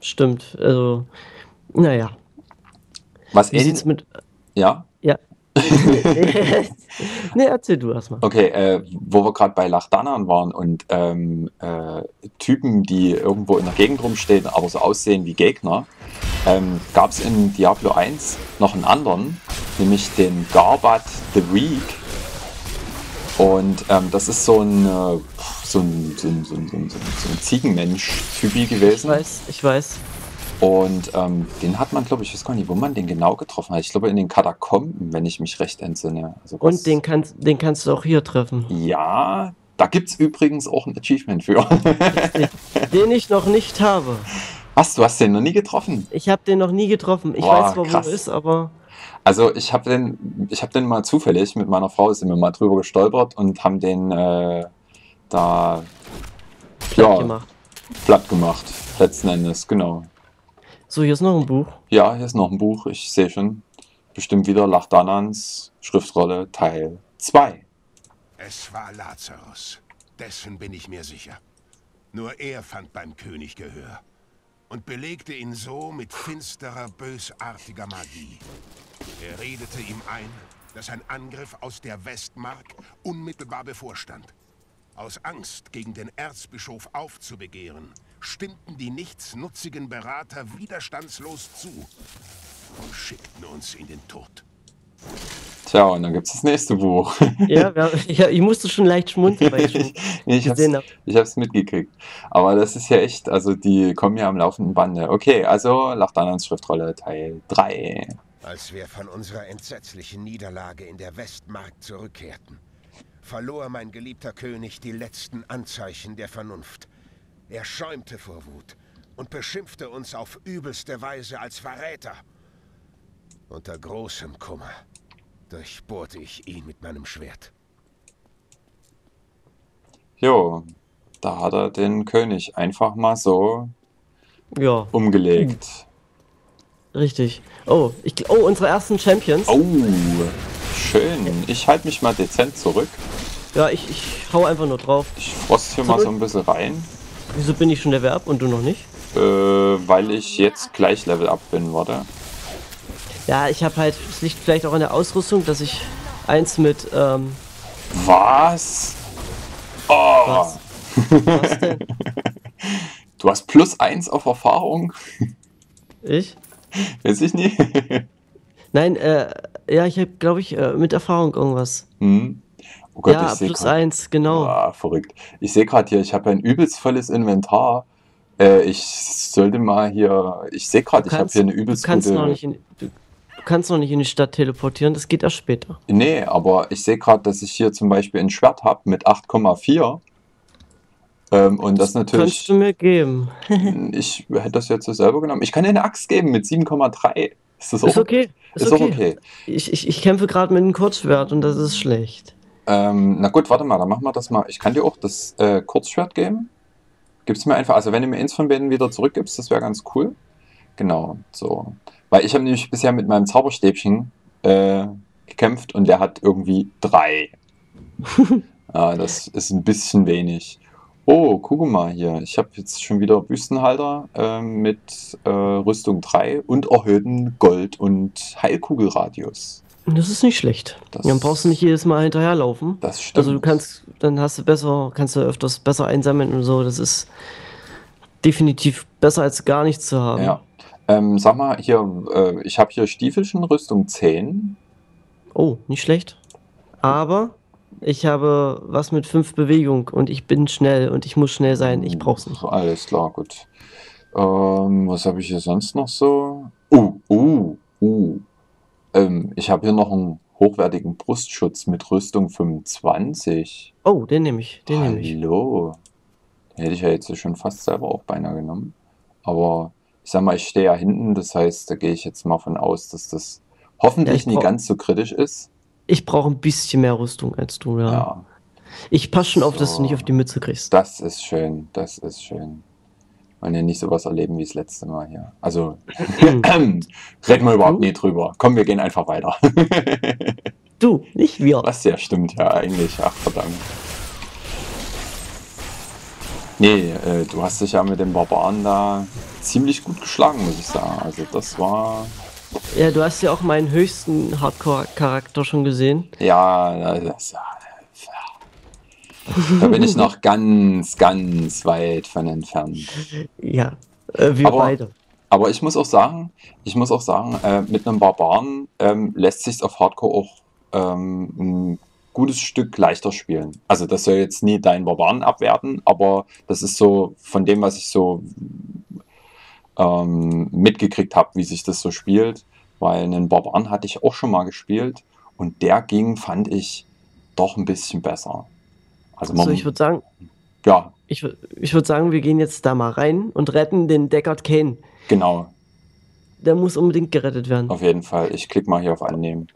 stimmt. Also, naja. Was Wie sieht's mit. ja? Ja. nee, erzähl du erstmal. Okay, äh, wo wir gerade bei Lachdanan waren und ähm, äh, Typen, die irgendwo in der Gegend rumstehen, aber so aussehen wie Gegner, ähm, gab es in Diablo 1 noch einen anderen, nämlich den Garbat the Weak. Und ähm, das ist so ein, äh, so ein, so ein, so ein, so ein, so ein, so ein Ziegenmensch-Typi Ich gewesen. weiß, ich weiß. Und ähm, den hat man, glaube ich, ich weiß gar nicht, wo man den genau getroffen hat. Ich glaube in den Katakomben, wenn ich mich recht entsinne. Also Und den kannst, den kannst du auch hier treffen. Ja, da gibt es übrigens auch ein Achievement für. Den ich noch nicht habe. Was, du hast den noch nie getroffen? Ich habe den noch nie getroffen. Ich Boah, weiß wo er ist, aber Also ich habe den, ich habe den mal zufällig mit meiner Frau sind wir mal drüber gestolpert und haben den äh, da platt Ja. gemacht. platt gemacht. Letzten Endes, genau. So, hier ist noch ein Buch. Ja, hier ist noch ein Buch, ich sehe schon. Bestimmt wieder Lachdanans Schriftrolle Teil 2. Es war Lazarus. Dessen bin ich mir sicher. Nur er fand beim König Gehör und belegte ihn so mit finsterer, bösartiger Magie. Er redete ihm ein, dass ein Angriff aus der Westmark unmittelbar bevorstand. Aus Angst, gegen den Erzbischof aufzubegehren, stimmten die nichtsnutzigen Berater widerstandslos zu und schickten uns in den Tod. Tja, und dann gibt es das nächste Buch. Ja, wir, ja, ich musste schon leicht schmunzeln, weil ich schon ich hab's, gesehen habe. ich hab's mitgekriegt. Aber das ist ja echt, also die kommen ja am laufenden Bande. Okay, also Lachdanans Schriftrolle Teil 3. Als wir von unserer entsetzlichen Niederlage in der Westmark zurückkehrten, verlor mein geliebter König die letzten Anzeichen der Vernunft. Er schäumte vor Wut und beschimpfte uns auf übelste Weise als Verräter. Unter großem Kummer durchbohrte ich ihn mit meinem Schwert. Jo, da hat er den König einfach mal so Ja, umgelegt. richtig. Oh, ich, oh, unsere ersten Champions. Oh, schön. Ich halte mich mal dezent zurück. Ja, ich, ich hau einfach nur drauf. Ich frost hier mal so ein bisschen rein, Wieso bin ich schon der Verb und du noch nicht? äh, weil ich jetzt gleich Level up bin, warte. Ja, ich habe halt, es liegt vielleicht auch an der Ausrüstung, dass ich eins mit, ähm, Was? Oh, was? Was denn? du hast plus eins auf Erfahrung? Ich? Weiß ich nie. Nein, äh, ja, ich habe, glaube ich, äh, mit Erfahrung irgendwas. hm. Oh Gott, ja, plus grad- eins, genau. Ah, verrückt. Ich sehe gerade hier, ich habe ein übelst volles Inventar. Äh, ich sollte mal hier. Ich sehe gerade, ich habe hier eine Du übelst kannst, gute. noch nicht in, du, du kannst noch nicht in die Stadt teleportieren, das geht erst später. Nee, aber ich sehe gerade, dass ich hier zum Beispiel ein Schwert habe mit 8,4. Ähm, und das Kannst natürlich. du mir geben. Ich hätte das jetzt so selber genommen. Ich kann dir eine Axt geben mit 7,3. Ist das auch Ist okay. Ist, Ist okay. auch okay. Ich, ich, ich kämpfe gerade mit einem Kurzschwert und das ist schlecht. Ähm, na gut, warte mal, dann machen wir das mal. Ich kann dir auch das äh, Kurzschwert geben. Gib's mir einfach, also wenn du mir eins von beiden wieder zurückgibst, das wäre ganz cool. Genau, so. Weil ich habe nämlich bisher mit meinem Zauberstäbchen äh, gekämpft und der hat irgendwie drei. ja, das ist ein bisschen wenig. Oh, guck mal hier. Ich habe jetzt schon wieder Büstenhalter ähm, mit äh, Rüstung 3 und erhöhten Gold- und Heilkugelradius. Das ist nicht schlecht. Das- Dann brauchst du nicht jedes Mal hinterherlaufen. Das stimmt. Also du kannst, dann hast du besser, kannst du öfters besser einsammeln und so. Das ist definitiv besser als gar nichts zu haben. Ja. Ähm, sag mal, hier, äh, ich habe hier Stiefelchen Rüstung 10. Oh, nicht schlecht. Aber ich habe was mit fünf Bewegung und ich bin schnell und ich muss schnell sein. Ich brauch's nicht. Alles klar, gut. Ähm, was habe ich hier sonst noch so? Uh, uh, uh. Ähm, ich habe hier noch einen hochwertigen Brustschutz mit Rüstung 25. Oh, den nehme ich. Den nehme ich. Hallo. Den hätte ich ja jetzt schon fast selber auch beinahe genommen. Aber ich sag mal, ich stehe ja hinten, das heißt, da gehe ich jetzt mal von aus, dass das hoffentlich Ja, nie ganz so kritisch ist. Ich brauche ein bisschen mehr Rüstung als du, ja. Ja. Ich passe schon auf, dass du So. nicht auf die Mütze kriegst. Das ist schön, das ist schön. Wollen ja nicht sowas erleben wie das letzte Mal hier. Also, reden wir überhaupt nie drüber. Komm, wir gehen einfach weiter. Du, nicht wir. Was ja stimmt, ja, eigentlich. Ach, verdammt. Nee, äh, du hast dich ja mit dem Barbaren da ziemlich gut geschlagen, muss ich sagen. Also das war. Ja, du hast ja auch meinen höchsten Hardcore-Charakter schon gesehen. Ja, das, da bin ich noch ganz, ganz weit von entfernt. Ja, äh, wir Aber- beide. Aber ich muss auch sagen, ich muss auch sagen, äh, mit einem Barbaren ähm, lässt sich auf Hardcore auch ähm, ein gutes Stück leichter spielen. Also das soll jetzt nie deinen Barbaren abwerten, aber das ist so von dem, was ich so ähm, mitgekriegt habe, wie sich das so spielt, weil einen Barbaren hatte ich auch schon mal gespielt und der ging, fand ich, doch ein bisschen besser. Also man, So, ich würde sagen, ja, ich, ich würde sagen, wir gehen jetzt da mal rein und retten den Deckard Kane. genau, Der muss unbedingt gerettet werden. auf jeden Fall. Ich klicke mal hier auf Annehmen.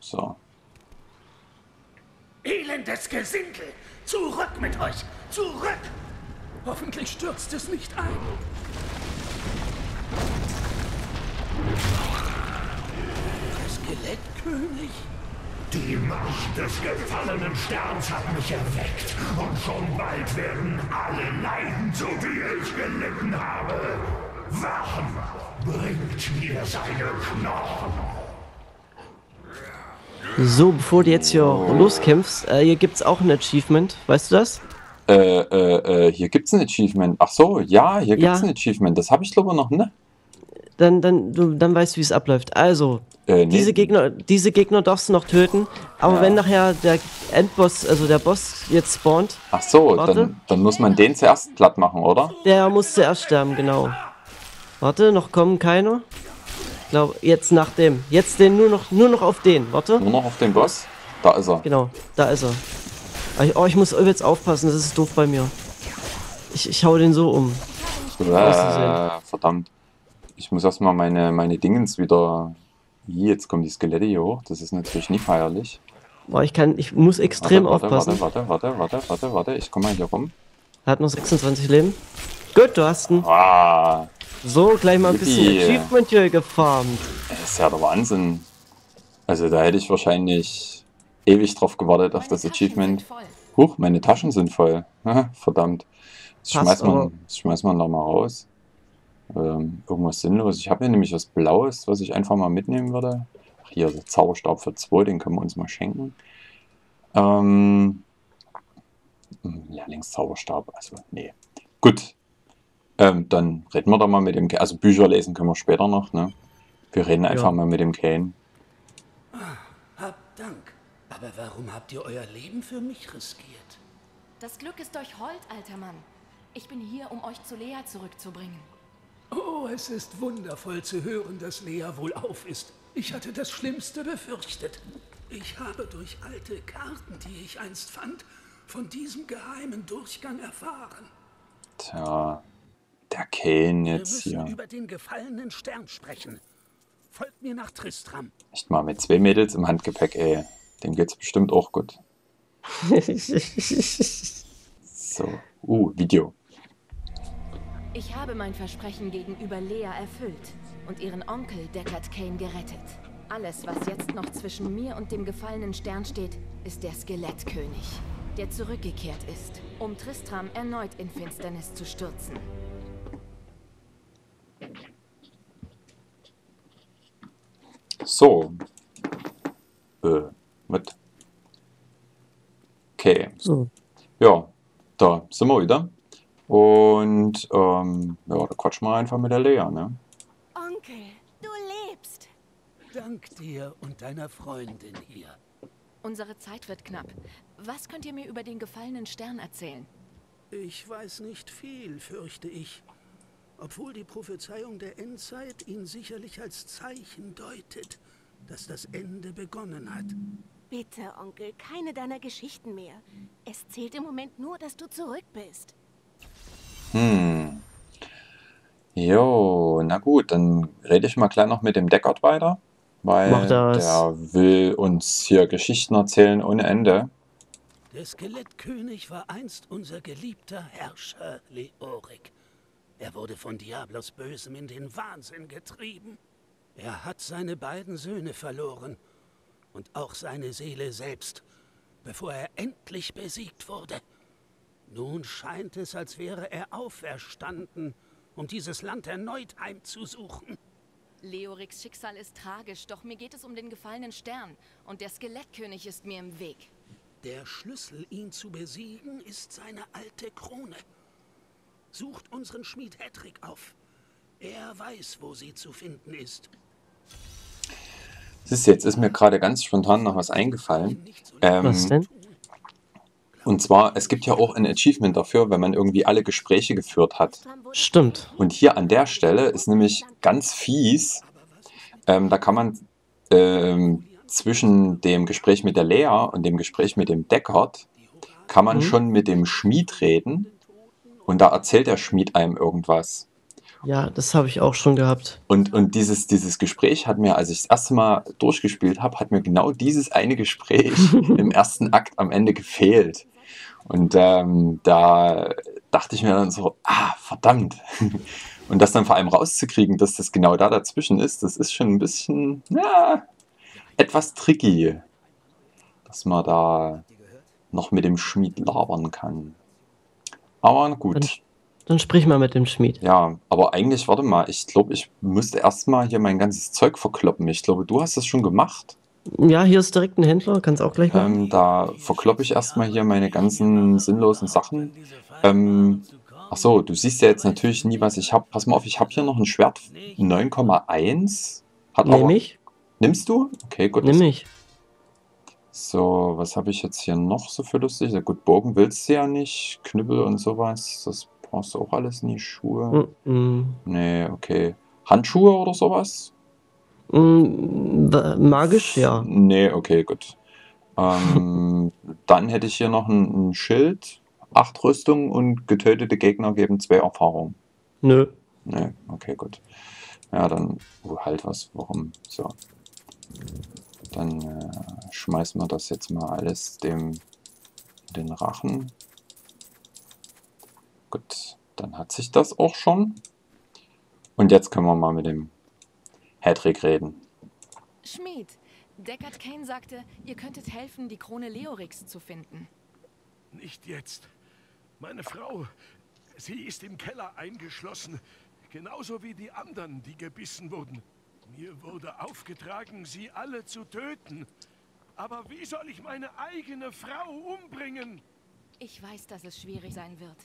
So. Elendes Gesindel! Zurück mit euch! Zurück! Hoffentlich stürzt es nicht ein. Der Skelettkönig? Die Macht des gefallenen Sterns hat mich erweckt. Und schon bald werden alle leiden, so wie ich gelitten habe. Wachen, bringt mir seine Knochen. So, bevor du jetzt hier loskämpfst, äh, hier gibt's auch ein Achievement. Weißt du das? Äh, äh, äh, hier gibt's ein Achievement. Ach so, ja, hier gibt's Ja. ein Achievement. Das habe ich glaube noch, ne? Dann, dann, du, dann weißt du, wie es abläuft. Also, Äh, nee. diese Gegner, diese Gegner darfst du noch töten, aber Ja. wenn nachher der Endboss, also der Boss jetzt spawnt, Ach so, Warte. dann, dann muss man den zuerst platt machen, oder? der muss zuerst sterben, genau. Warte, noch kommen keiner. Ich glaube, jetzt nach dem. Jetzt den nur noch, nur noch auf den. Warte. Nur noch auf den Boss. Da ist er. Genau, da ist er. Ich- Oh, ich muss jetzt aufpassen, das ist doof bei mir. Ich, ich hau den so um. Äh, verdammt. Ich muss erstmal meine, meine Dingens wieder. Wie, jetzt kommen die Skelette hier hoch. Das ist natürlich nicht feierlich. Boah, ich kann, ich muss extrem warte, aufpassen. Warte, warte, warte, warte, warte, warte. Ich komme mal hier rum. Er hat noch 26 Leben. Gut, du hast ihn. Ah, So, gleich mal ein bisschen Yippie. Achievement hier gefarmt. das ist ja der Wahnsinn. Also da hätte ich wahrscheinlich ewig drauf gewartet auf das Achievement. Huch, meine Taschen sind voll. Verdammt. Das Passt schmeißt man, das schmeißt man da mal raus. Ähm, irgendwas sinnlos. Ich habe hier nämlich was Blaues, was ich einfach mal mitnehmen würde. Ach, hier, der Zauberstab für 2, den können wir uns mal schenken. Ähm, hm, Lehrlingszauberstab, also nee. Gut. Ähm, dann reden wir da mal mit dem Kane. Also Bücher lesen können wir später noch, ne? Wir reden einfach mal mit dem Kane. Aber warum habt ihr euer Leben für mich riskiert? Das Glück ist euch hold, alter Mann. Ich bin hier, um euch zu Lea zurückzubringen. Oh, es ist wundervoll zu hören, dass Lea wohlauf ist. Ich hatte das Schlimmste befürchtet. Ich habe durch alte Karten, die ich einst fand, von diesem geheimen Durchgang erfahren. Tja, der Kane Wir jetzt müssen hier. über den gefallenen Stern sprechen. Folgt mir nach Tristram. Echt mal mit zwei Mädels im Handgepäck, ey. Dem geht's bestimmt auch gut. So. Uh, Video. Ich habe mein Versprechen gegenüber Lea erfüllt und ihren Onkel Deckard Kane gerettet. Alles, was jetzt noch zwischen mir und dem gefallenen Stern steht, ist der Skelettkönig, der zurückgekehrt ist, um Tristram erneut in Finsternis zu stürzen. So. Mit. Okay. So. Ja, da sind wir wieder. Und, ähm, ja, da quatschen wir einfach mit der Lea, ne? Onkel, du lebst! Dank dir und deiner Freundin hier. Unsere Zeit wird knapp. Was könnt ihr mir über den gefallenen Stern erzählen? Ich weiß nicht viel, fürchte ich. Obwohl die Prophezeiung der Endzeit ihn sicherlich als Zeichen deutet, dass das Ende begonnen hat. Bitte, Onkel, keine deiner Geschichten mehr. Es zählt im Moment nur, dass du zurück bist. Hm. Jo, na gut, dann rede ich mal gleich noch mit dem Deckard weiter, weil der will uns hier Geschichten erzählen ohne Ende. Der Skelettkönig war einst unser geliebter Herrscher, Leorik. Er wurde von Diablos Bösem in den Wahnsinn getrieben. Er hat seine beiden Söhne verloren und auch seine Seele selbst, bevor er endlich besiegt wurde. Nun scheint es, als wäre er auferstanden um dieses Land erneut heimzusuchen. Leoriks Schicksal ist tragisch, doch mir geht es um den gefallenen Stern. Und der Skelettkönig ist mir im Weg. Der Schlüssel, ihn zu besiegen, ist seine alte Krone. Sucht unseren Schmied Hedrick auf. Er weiß, wo sie zu finden ist. Siehst du, jetzt ist mir gerade ganz spontan noch was eingefallen. Ähm, Was denn? Und zwar, es gibt ja auch ein Achievement dafür, wenn man irgendwie alle Gespräche geführt hat. Stimmt. Und hier an der Stelle ist nämlich ganz fies, ähm, da kann man ähm, zwischen dem Gespräch mit der Lea und dem Gespräch mit dem Deckard, kann man Mhm. schon mit dem Schmied reden und da erzählt der Schmied einem irgendwas. Ja, das habe ich auch schon gehabt. Und, und dieses, dieses Gespräch hat mir, als ich das erste Mal durchgespielt habe, hat mir genau dieses eine Gespräch im ersten Akt am Ende gefehlt. Und ähm, da dachte ich mir dann so, ah, verdammt. Und das dann vor allem rauszukriegen, dass das genau da dazwischen ist, das ist schon ein bisschen, ja, etwas tricky, dass man da noch mit dem Schmied labern kann. Aber gut. Dann sprich mal mit dem Schmied. Ja, aber eigentlich, warte mal, ich glaube, ich müsste erstmal hier mein ganzes Zeug verkloppen. Ich glaube, du hast das schon gemacht. Ja, hier ist direkt ein Händler, kannst auch gleich machen. Ähm, da verkloppe ich erstmal hier meine ganzen sinnlosen Sachen. Ähm, ach so, du siehst ja jetzt natürlich nie, was ich habe. Pass mal auf, ich habe hier noch ein Schwert 9,1. Hat aber. Nimm ich, Nimmst du? Okay, gut. nimm ich. So, was habe ich jetzt hier noch so für lustig? Ja, gut, Bogen willst du ja nicht. Knüppel und sowas. Das brauchst du auch alles nie. Schuhe. Mm, mm. Nee, okay. Handschuhe oder sowas? Mm, magisch, ja. Nee, okay, gut. Ähm, dann hätte ich hier noch ein, ein Schild, acht Rüstung und getötete Gegner geben zwei Erfahrungen. Nö. Nee, okay, gut. Ja, dann, oh, halt was, warum? So. Dann äh, schmeißen wir das jetzt mal alles dem, den Rachen. Gut, dann hat sich das auch schon. Und jetzt können wir mal mit dem Hedrick reden. Schmied, Deckard Kane sagte, ihr könntet helfen, die Krone Leoriks zu finden. Nicht jetzt. Meine Frau, sie ist im Keller eingeschlossen. Genauso wie die anderen, die gebissen wurden. Mir wurde aufgetragen, sie alle zu töten. Aber wie soll ich meine eigene Frau umbringen? Ich weiß, dass es schwierig sein wird,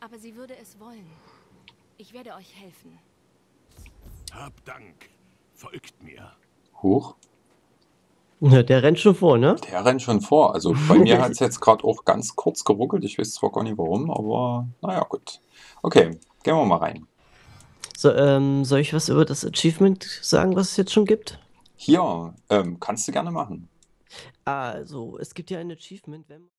aber sie würde es wollen. Ich werde euch helfen. Hab Dank. Folgt mir. Huch. Ja, Der rennt schon vor, ne? Der rennt schon vor. Also bei mir hat es jetzt gerade auch ganz kurz geruckelt. Ich weiß zwar gar nicht warum, aber naja, gut. Okay, gehen wir mal rein. So, ähm, soll ich was über das Achievement sagen, was es jetzt schon gibt? Hier, ähm, kannst du gerne machen. Also, es gibt ja ein Achievement, wenn